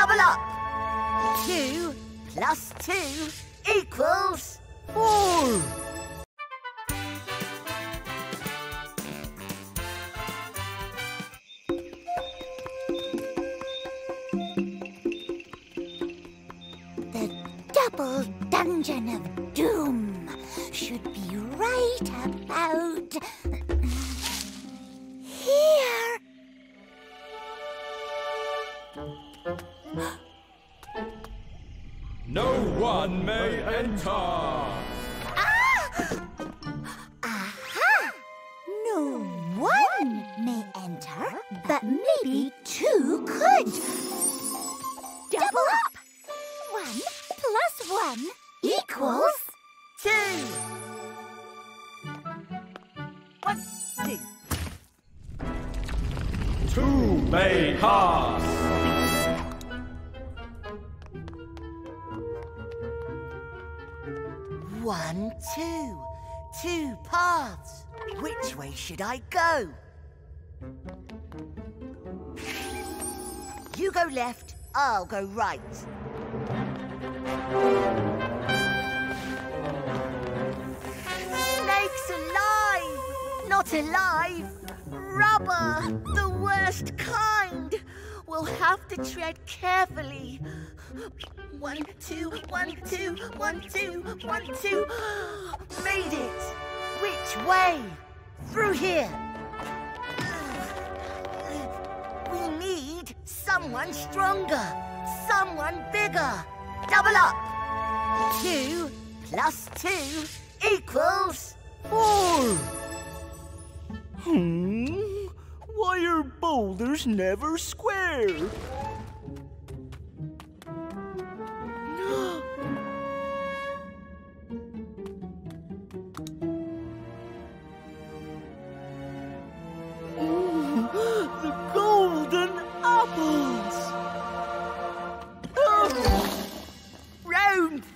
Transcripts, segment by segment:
Double up. Two plus two equals Four! Should I go? You go left, I'll go right. Snakes alive! Not alive! Rubber! The worst kind! We'll have to tread carefully. One, two, one, two, one, two, one, two. Made it! Which way? Through here. We need someone stronger, someone bigger. Double up. Two plus two equals Four! Hmm? Why are boulders never square?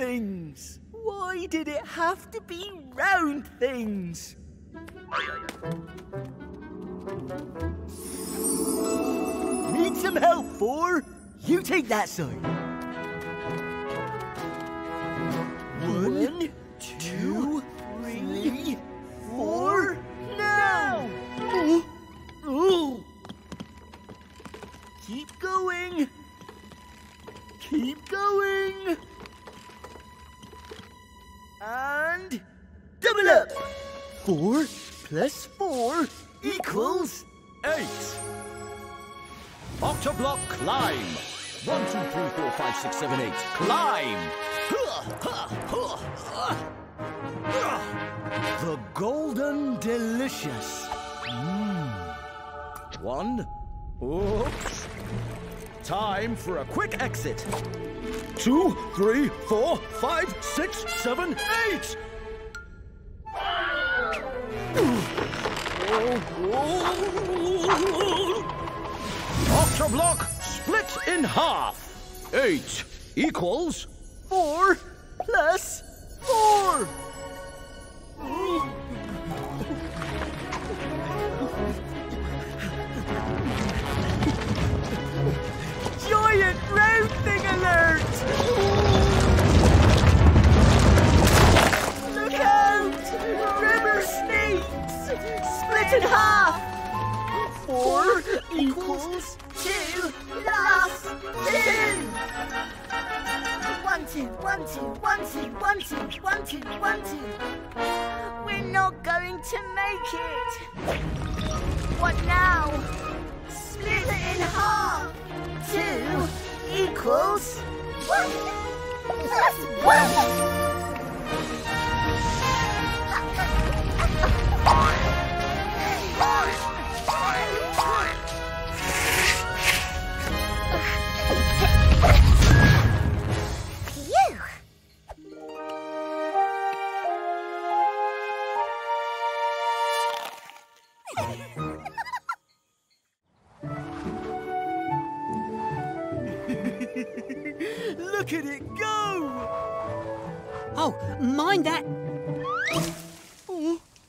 Things! Why did it have to be round things? Need some help, Four? You take that side. One, two, Four plus four equals Eight. Octoblock climb. One, two, three, four, five, six, seven, eight. Climb. the golden delicious. Hmm. One. Oops. Time for a quick exit. Two, three, four, five, six, seven, eight. Octoblock split in half. Eight equals Four plus four. Split in half! Four equals two plus two. One, two, one, two, one, two, one, two, one, two, one, two. We're not going to make it. What now? Split it in half. Two equals one plus one. Look at it go! Oh, mind that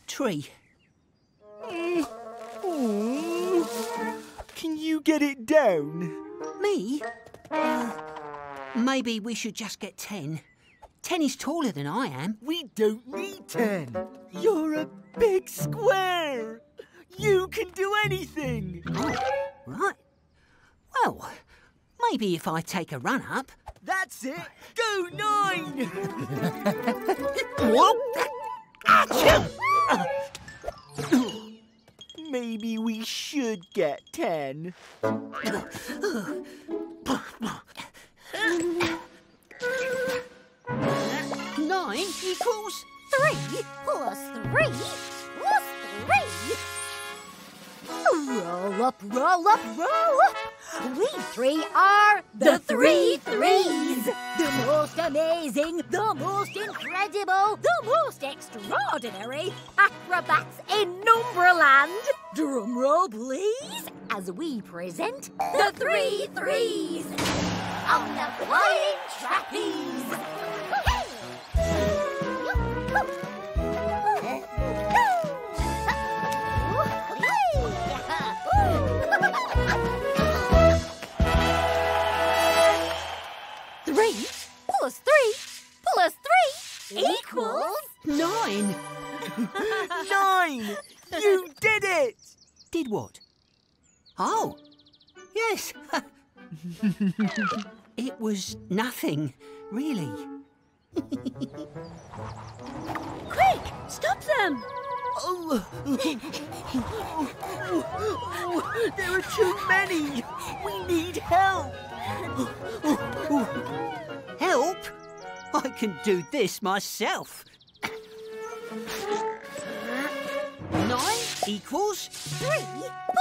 tree. Can you get it down? Me? Uh, maybe we should just get ten. Ten is taller than I am. We don't need ten. You're a big square. You can do anything. Right. Well, maybe if I take a run up. That's it. Go nine. Maybe we should get ten. Nine equals. Three plus three plus three. Roll up, roll up, roll up. We three are the three threes. The most amazing, the most incredible, the most extraordinary acrobats in Numberland. Drum roll, please, as we present the three threes on the flying trapeze. Three equals Nine. Nine. You did it. Did what? Oh, yes. it was nothing, really. quick! Stop them! Oh. There are too many. We need help. Help? I can do this myself. Nine equals. Three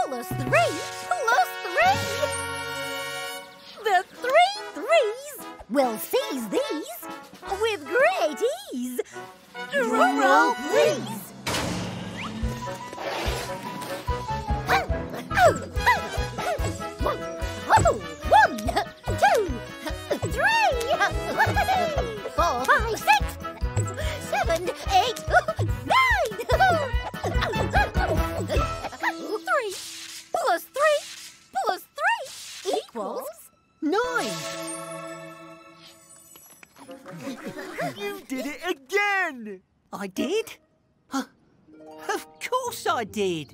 plus three plus three. The three threes will seize these with great ease. Drum roll, please. Did it again. I did? Huh. Of course I did.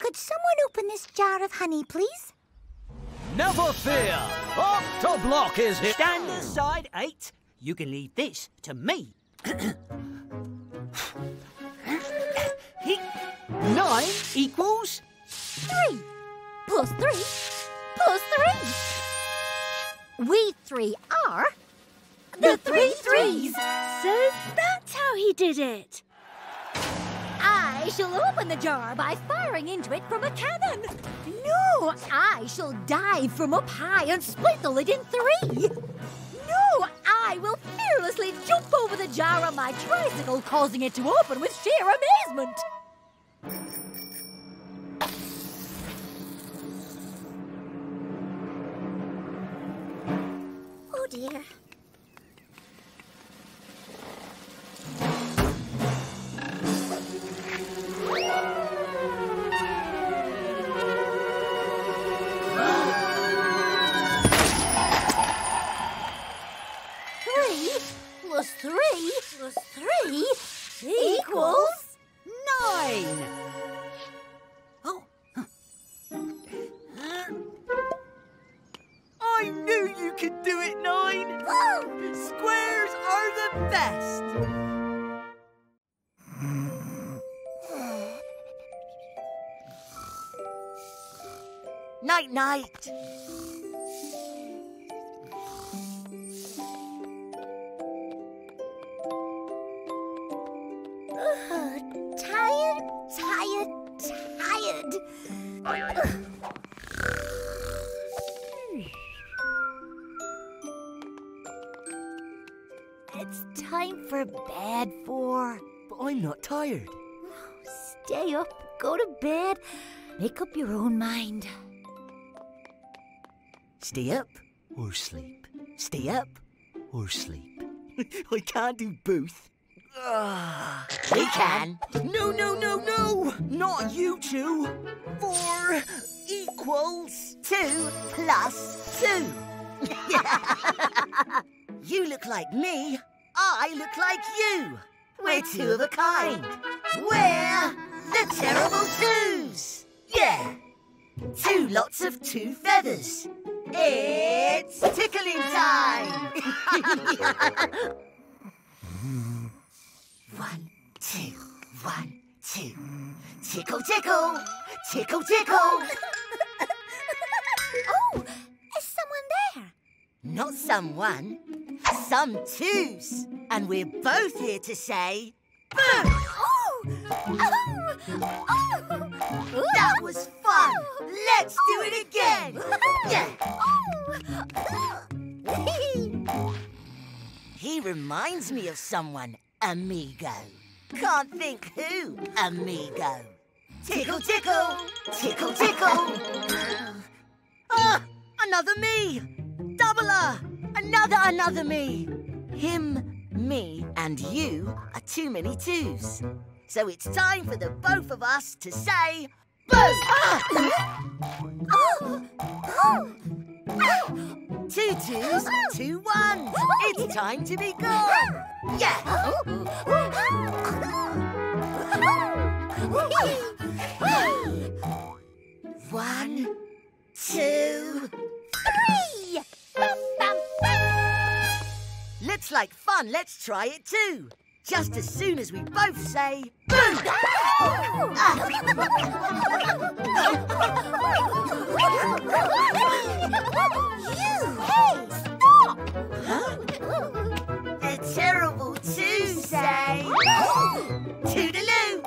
Could someone open this jar of honey, please? Never fear! Octoblock is here! Stand aside, eight. You can leave this to me. Nine equals. Three plus three plus three. We three are the three threes. So that's how he did it. I shall open the jar by firing into it from a cannon. No, I shall dive from up high and split the lid in three. No, I will fearlessly jump over the jar on my tricycle, causing it to open with sheer amazement. Night night. tired, tired, tired. It's time for bed, Four. But I'm not tired. Oh, stay up, go to bed, make up your own mind. Stay up or sleep. Stay up or sleep. I can't do both. We can. No, no, no, no! Not you two! Four equals. Two plus two. you look like me. I look like you. We're two of a kind. We're the Terrible Twos. Yeah. Two lots of two feathers. It's tickling time. one, two, one, two. Tickle, tickle, tickle, tickle. Oh, is someone there? Not someone, some twos. And we're both here to say, Boo! Oh! Oh! Oh! That was fun! Let's do it again! Yeah! He reminds me of someone, amigo. Can't think who, amigo. Tickle, tickle, tickle, tickle. Ah, another me. Doubler. Another, another me. Him, me, and you are too many twos. So it's time for the both of us to say, Boo! Two twos, two ones. It's time to be gone. Yeah. One, two, Three! Looks like fun. Let's try it too. Just as soon as we both say boo. Hey, stop! The terrible say toodaloo.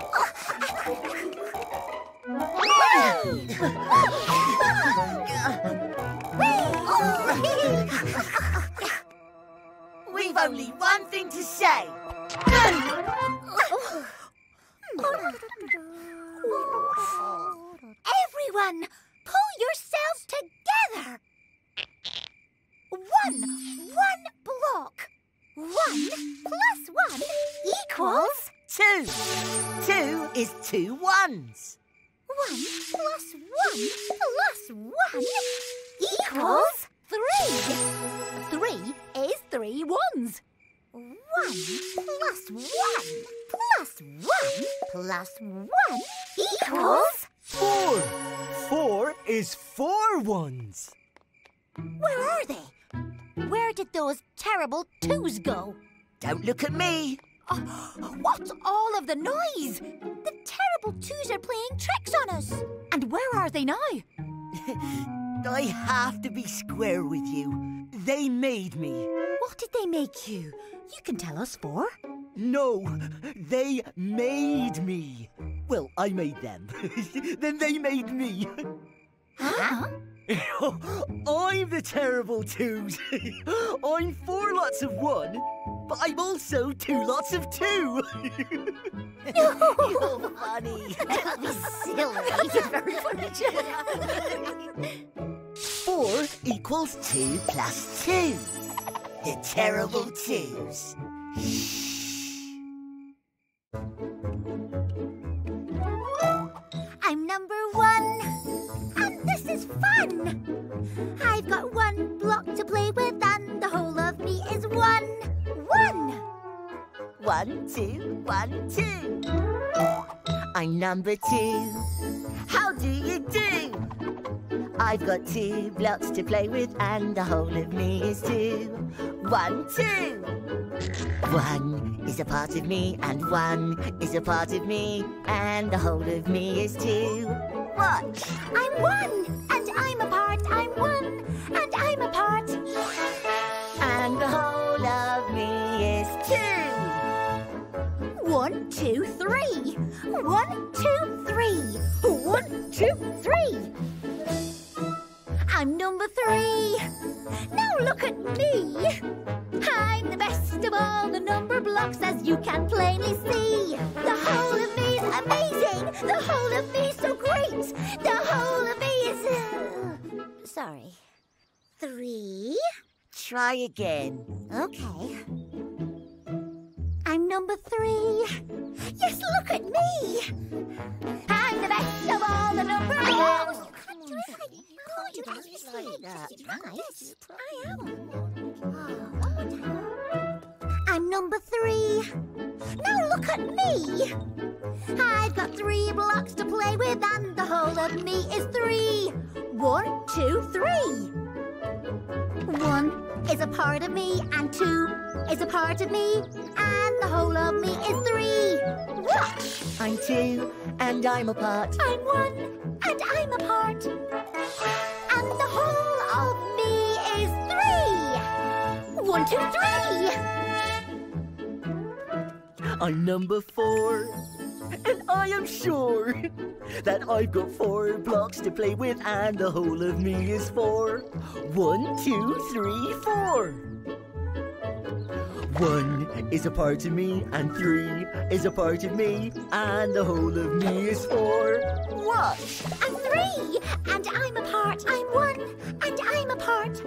We've only one thing to say. Everyone, pull yourselves together. One, one block. One plus one equals Two. Two is two ones. one plus one plus one equals three. Three is three ones. One plus one plus one plus one equals. Four. Four is four ones. Where are they? Where did those terrible twos go? Don't look at me. Oh, what's all of the noise? The terrible twos are playing tricks on us. And where are they now? I have to be square with you. They made me. What did they make you? You can tell us Four. No, they made me. Well, I made them. then they made me. Huh? I'm the terrible twos. I'm four lots of one, but I'm also two lots of two. You're funny. Don't be silly. Very funny. Four equals two plus two. The terrible twos. I'm number one, and this is fun. I've got one block to play with, and the whole of me is one. One. One, two, one, two. I'm number two. How do you do? I've got two blocks to play with, and the whole of me is two. One, two. One is a part of me, and one is a part of me, and the whole of me is two. Watch. I'm one, and I'm a part. I'm one, and I'm a part. And the whole of me is two. One, two, three. One, two, three. One, two, three. I'm number three. Now look at me. I'm the best of all the number blocks, as you can plainly see. The whole of me is amazing. The whole of me is so great. The whole of me is. Uh, sorry. Three. Try again. Okay. I'm number three. Yes, look at me. I'm I am. Oh, I'm number three. Now look at me. I've got three blocks to play with, and the whole of me is three. One, two, three. One is a part of me, and two is a part of me, and the whole of me is three. Watch! I'm two, and I'm a part. I'm one, and I'm a part. And the whole of me is three. One, two, three. I'm number four. And I am sure that I've got four blocks to play with, and the whole of me is four. One, two, three, four. One is a part of me, and three is a part of me, and the whole of me is four. Watch! And I'm a part. I'm one, and I'm a part.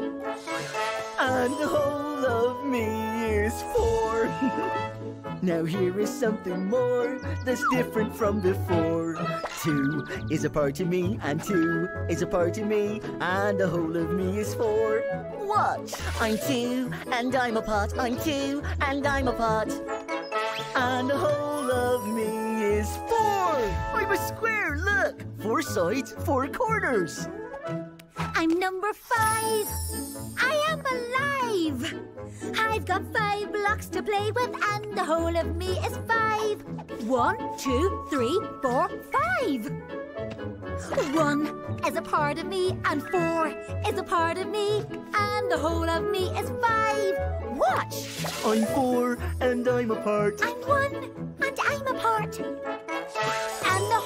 And the whole of me is four. now here is something more that's different from before. Two is a part of me, and two is a part of me, and the whole of me is four. Watch! I'm two, and I'm a part. I'm two, and I'm a part. And the whole of me is four. I'm a square, look! Four sides, four corners. I'm number five. I am alive. I've got five blocks to play with, and the whole of me is five. One, two, three, four, five. One is a part of me, and four is a part of me, and the whole of me is five. Watch! I'm four, and I'm a part. I'm one, and I'm a part.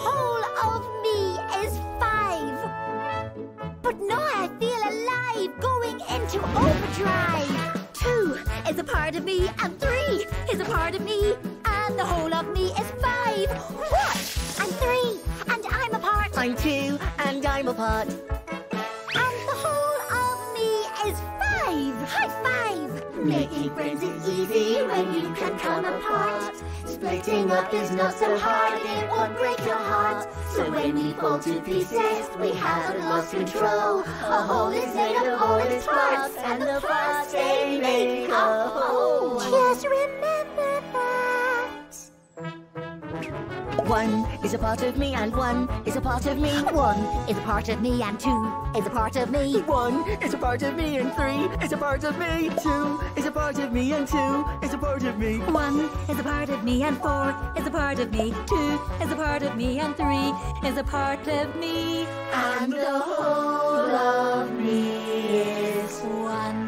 And whole of me is five. But now I feel alive, going into overdrive. Two is a part of me, and three is a part of me, and the whole of me is five. Watch! I'm three, and I'm a part. I'm two, and I'm a part. Making friends is easy when you can come apart. Splitting up is not so hard, it won't break your heart. So when we fall to pieces, we haven't lost control. A whole is made of all its parts, and the parts they make a whole. One is a part of me, and one is a part of me. One is a part of me, and two is a part of me. One is a part of me, and three is a part of me. Two is a part of me, and two is a part of me. One is a part of me, and four is a part of me. Two is a part of me, and three is a part of me. And the whole of me is One.